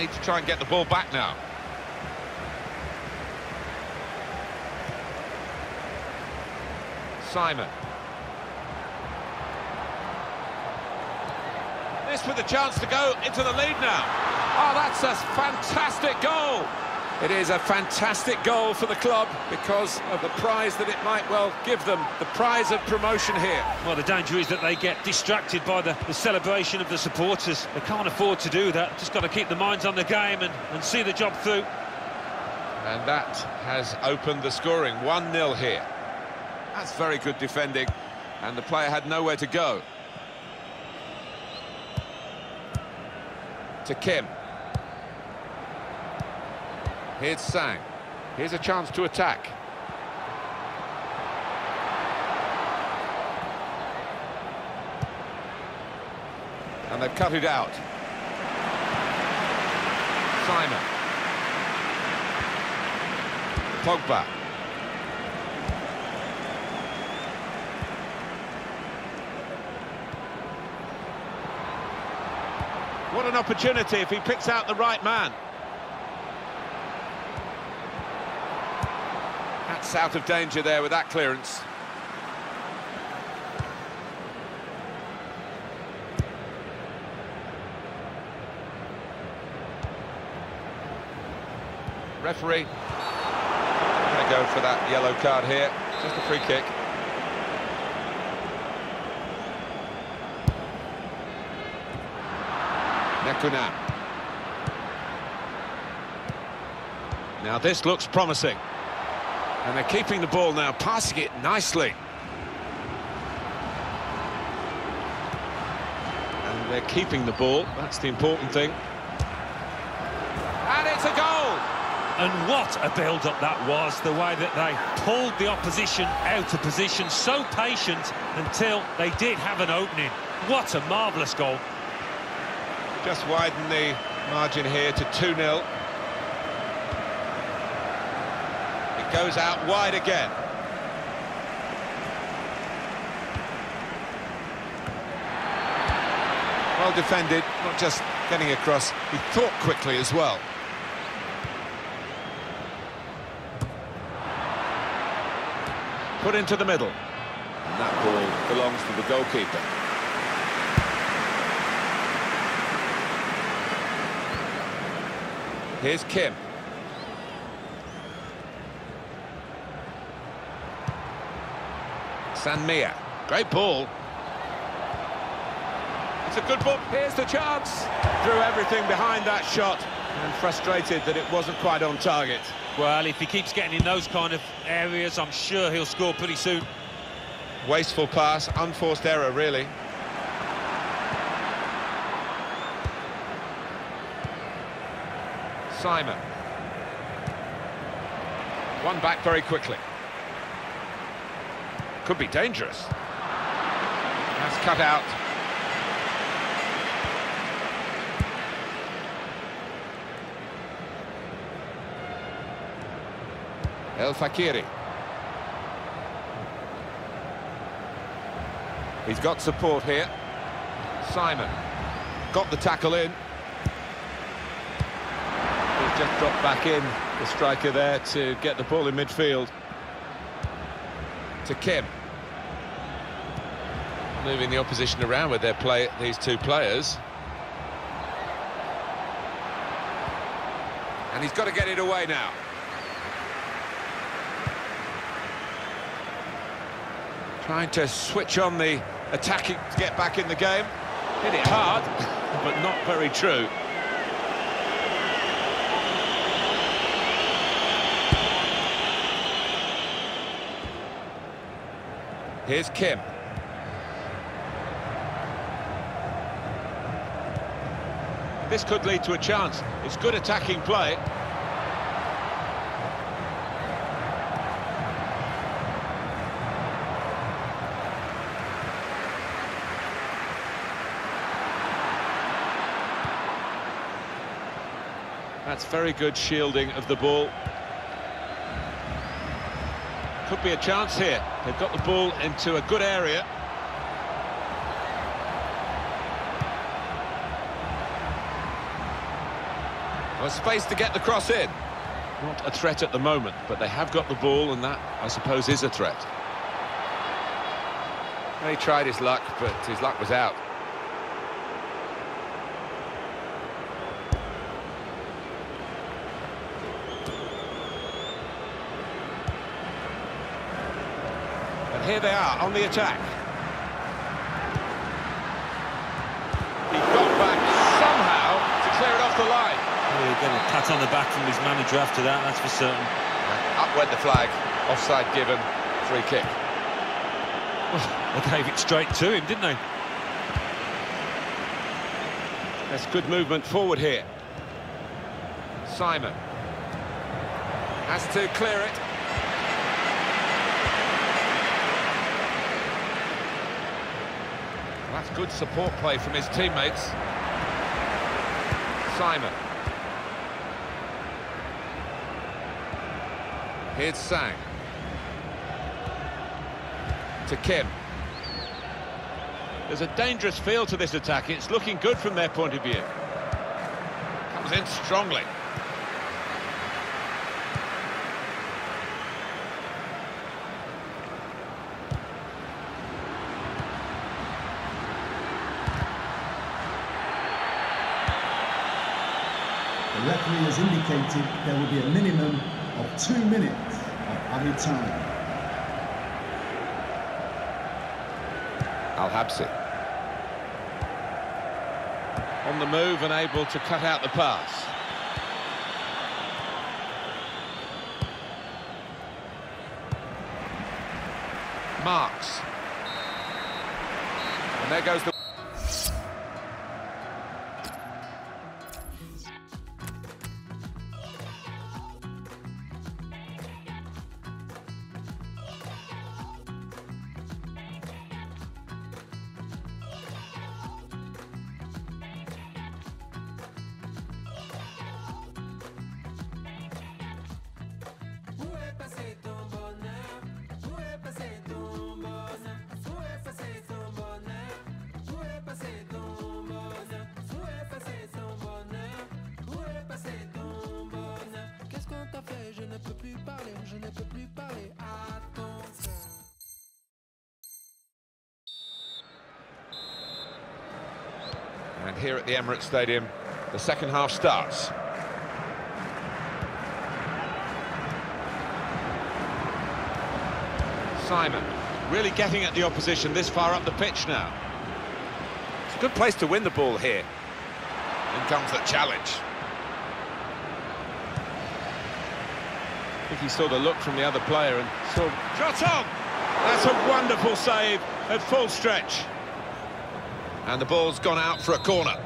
need to try and get the ball back now. Simon. This with a chance to go into the lead now. Oh, that's a fantastic goal. It is a fantastic goal for the club because of the prize that it might well give them, the prize of promotion here. Well, the danger is that they get distracted by the, the celebration of the supporters. They can't afford to do that. Just got to keep the minds on the game and, and see the job through. And that has opened the scoring. 1-0 here. That's very good defending. And the player had nowhere to go. To Kim. Here's Sang. Here's a chance to attack. And they've cut it out. Simon. Pogba. What an opportunity if he picks out the right man. Out of danger there with that clearance. Referee I'm going to go for that yellow card here. Just a free kick. Nekuna. Now this looks promising. And they're keeping the ball now, passing it nicely. And they're keeping the ball, that's the important thing. And it's a goal! And what a build-up that was, the way that they pulled the opposition out of position, so patient until they did have an opening. What a marvellous goal. Just widen the margin here to 2-0. It goes out wide again. Well defended, not just getting across, he thought quickly as well. Put into the middle. And that ball belongs to the goalkeeper. Here's Kim. Sanmia. Great ball. It's a good ball. Here's the chance. Threw everything behind that shot and frustrated that it wasn't quite on target. Well, if he keeps getting in those kind of areas, I'm sure he'll score pretty soon. Wasteful pass, unforced error, really. Simon. One back very quickly. Could be dangerous. That's cut out. El Fakiri. He's got support here. Simon. Got the tackle in. He's just dropped back in, the striker there, to get the ball in midfield. To Kim. Moving the opposition around with their play, these two players. And he's got to get it away now. Trying to switch on the attacking to get back in the game. Hit it hard, but not very true. Here's Kim. This could lead to a chance. It's good attacking play. That's very good shielding of the ball. Could be a chance here. They've got the ball into a good area. Well, space to get the cross in. Not a threat at the moment, but they have got the ball, and that, I suppose, is a threat. He tried his luck, but his luck was out. And here they are on the attack. He got back somehow to clear it off the line. He'll get a pat on the back from his manager after that, that's for certain. And up went the flag. Offside given. Free kick. They gave it straight to him, didn't they? That's good movement forward here. Simon. Has to clear it. That's good support play from his teammates. Simon. Here's Sang. To Kim. There's a dangerous feel to this attack. It's looking good from their point of view. Comes in strongly. The referee has indicated there will be a minimum of two minutes of added time. Al Habsi. On the move and able to cut out the pass. Marks. And there goes the... here at the Emirates Stadium, the second half starts. Simon, really getting at the opposition this far up the pitch now. It's a good place to win the ball here. In comes the challenge. I think he saw the look from the other player and saw... Shot on! That's a wonderful save at full stretch. And the ball's gone out for a corner.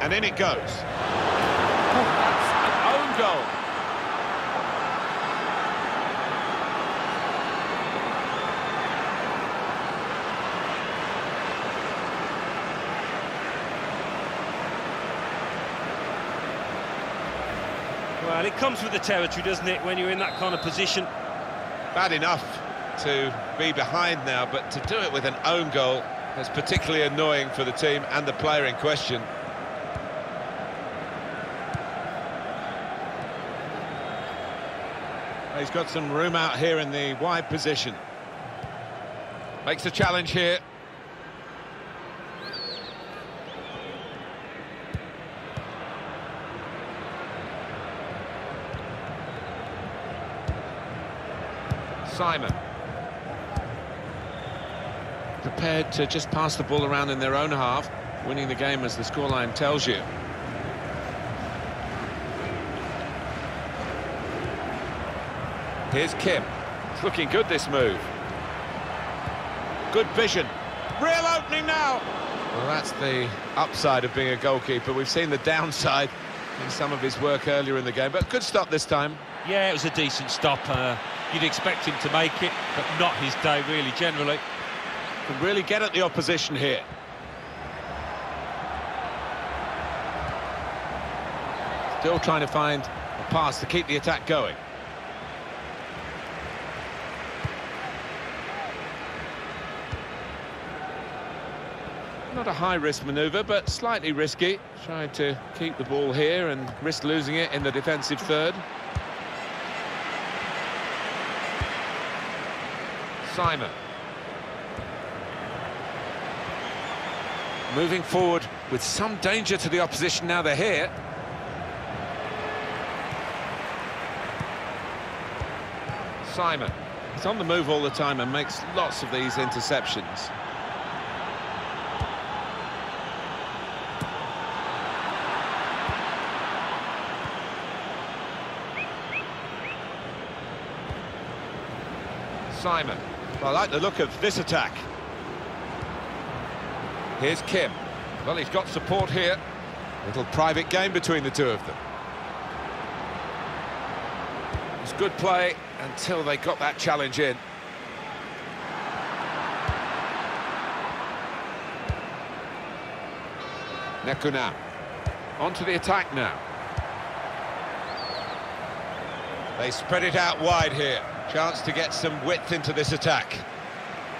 And in it goes. Oh, that's an own goal. Well, it comes with the territory, doesn't it, when you're in that kind of position? Bad enough to be behind now, but to do it with an own goal is particularly annoying for the team and the player in question. He's got some room out here in the wide position. Makes a challenge here. Simon. Prepared to just pass the ball around in their own half, winning the game as the scoreline tells you. Here's Kim. It's looking good, this move. Good vision. Real opening now. Well, that's the upside of being a goalkeeper. We've seen the downside in some of his work earlier in the game, but good stop this time. Yeah, it was a decent stop. Uh, you'd expect him to make it, but not his day, really, generally. Can really get at the opposition here. Still trying to find a pass to keep the attack going. Not a high-risk manoeuvre, but slightly risky. Trying to keep the ball here and risk losing it in the defensive third. Simon. Moving forward with some danger to the opposition now they're here. Simon. He's on the move all the time and makes lots of these interceptions. Simon. I like the look of this attack. Here's Kim. Well, he's got support here. Little private game between the two of them. It's good play until they got that challenge in. Nekuna. Onto the attack now. They spread it out wide here. Chance to get some width into this attack.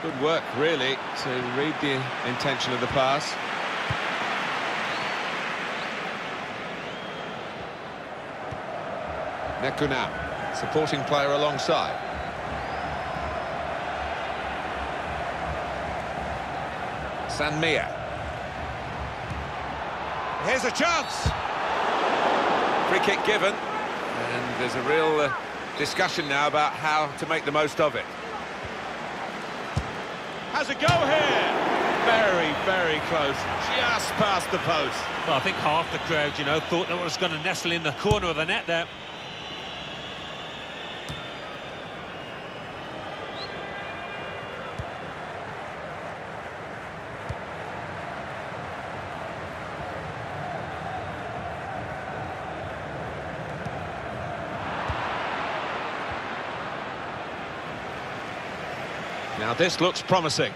Good work, really, to read the intention of the pass. Nekuna, supporting player alongside. Sanmia. Here's a chance! Free kick given, and there's a real uh, discussion now about how to make the most of it. Has a go here! Very, very close, just past the post. Well, I think half the crowd, you know, thought that was going to nestle in the corner of the net there. Now this looks promising.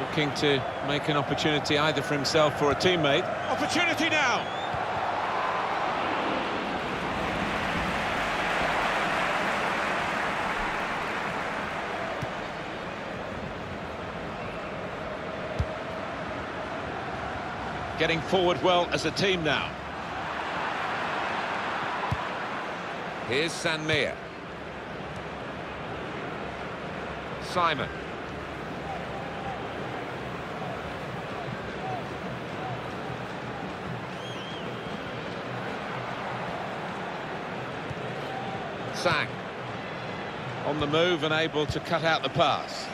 Looking to make an opportunity either for himself or a teammate. Opportunity now! Getting forward well as a team now. Here's Sanmia. Simon. Sang. On the move and able to cut out the pass.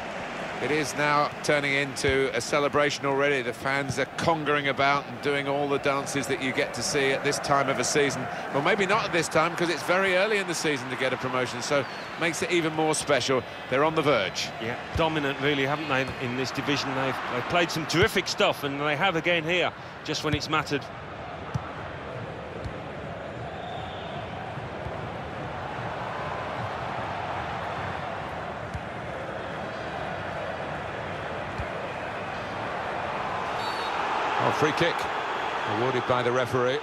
It is now turning into a celebration already. The fans are congering about and doing all the dances that you get to see at this time of a season. Well, maybe not at this time because it's very early in the season to get a promotion, so makes it even more special. They're on the verge. Yeah, dominant really, haven't they, in this division? They've, they've played some terrific stuff, and they have again here, just when it's mattered. Oh, free kick awarded by the referee.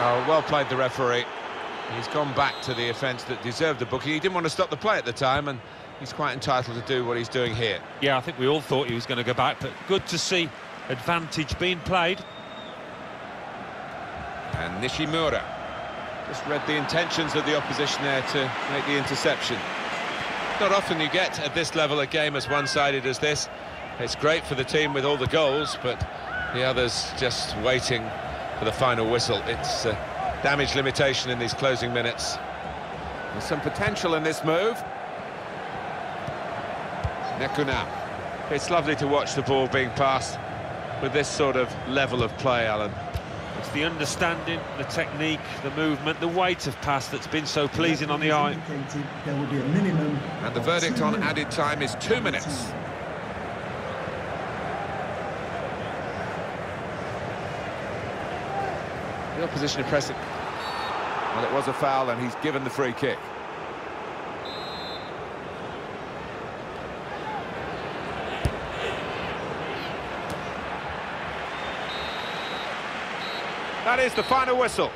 Oh, well played the referee. He's gone back to the offence that deserved the booking. He didn't want to stop the play at the time, and he's quite entitled to do what he's doing here. Yeah, I think we all thought he was going to go back, but good to see advantage being played. And Nishimura just read the intentions of the opposition there to make the interception. Not often you get at this level a game as one-sided as this. It's great for the team with all the goals, but the others just waiting for the final whistle. It's uh, damage limitation in these closing minutes. There's some potential in this move. Nekuna. It's lovely to watch the ball being passed with this sort of level of play, Alan. It's the understanding, the technique, the movement, the weight of pass that's been so pleasing on the eye. There will be a minimum. And the verdict on added time is two of minutes. The opposition are pressing. Well, it was a foul, and he's given the free kick. That is the final whistle.